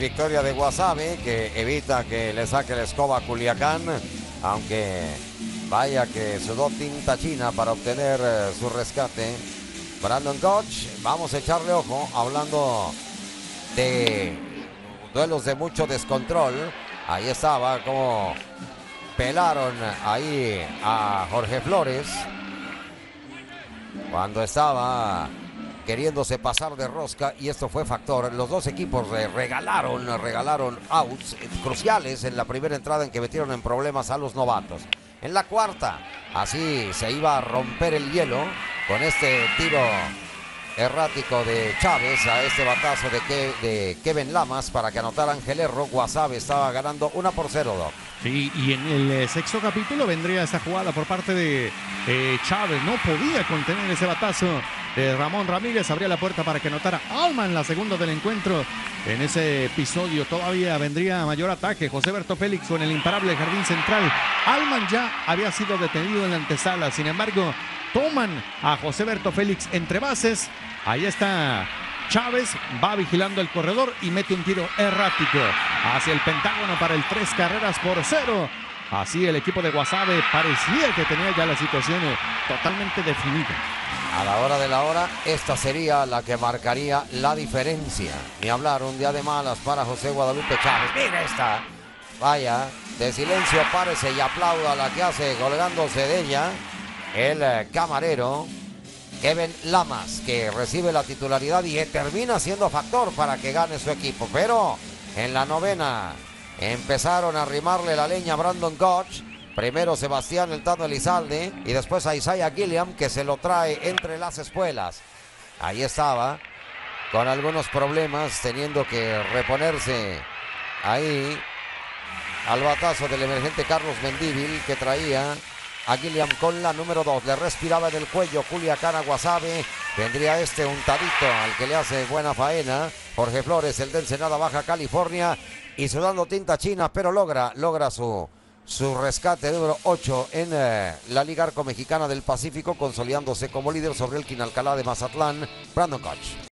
victoria de Guasave que evita que le saque la escoba a Culiacán, aunque vaya que sudó tinta china para obtener eh, su rescate. Brandon Koch, vamos a echarle ojo, hablando de duelos de mucho descontrol. Ahí estaba como pelaron ahí a Jorge Flores cuando estaba queriéndose pasar de rosca y esto fue factor. Los dos equipos regalaron, regalaron outs cruciales en la primera entrada en que metieron en problemas a los novatos. En la cuarta, así se iba a romper el hielo con este tiro errático de Chávez a este batazo de, Kevin Lamas para que anotara Ángel Erro. Guasave estaba ganando una por cero, Doc. Sí, y en el eh, sexto capítulo vendría esa jugada por parte de eh, Chávez. No podía contener ese batazo de Ramón Ramírez. Abría la puerta para que anotara Alman la segunda del encuentro. En ese episodio todavía vendría mayor ataque. José Berto Félix con el imparable jardín central. Alman ya había sido detenido en la antesala. Sin embargo, toman a José Berto Félix entre bases. Ahí está Chávez, va vigilando el corredor y mete un tiro errático hacia el Pentágono para el tres carreras por cero. Así el equipo de Guasave parecía que tenía ya la situación totalmente definida. A la hora de la hora, esta sería la que marcaría la diferencia. Ni hablar, un día de malas para José Guadalupe Chávez. Mira esta. Vaya, de silencio párese y aplauda la que hace colgándose de ella el eh, camarero Kevin Lamas, que recibe la titularidad y termina siendo factor para que gane su equipo. Pero en la novena empezaron a arrimarle la leña a Brandon Koch. Primero Sebastián El Tano Elizalde y después a Isaiah Gilliam que se lo trae entre las espuelas. Ahí estaba, con algunos problemas, teniendo que reponerse ahí al batazo del emergente Carlos Mendívil que traía a Gilliam con la número 2. Le respiraba en el cuello Culiacán Guasave. Vendría este untadito al que le hace buena faena. Jorge Flores, el de Ensenada Baja California. Y sudando tinta china, pero logra, logra su, su rescate número 8 en eh, la Liga Arco Mexicana del Pacífico, consolidándose como líder sobre el Quinalcalá de Mazatlán, Brandon Koch.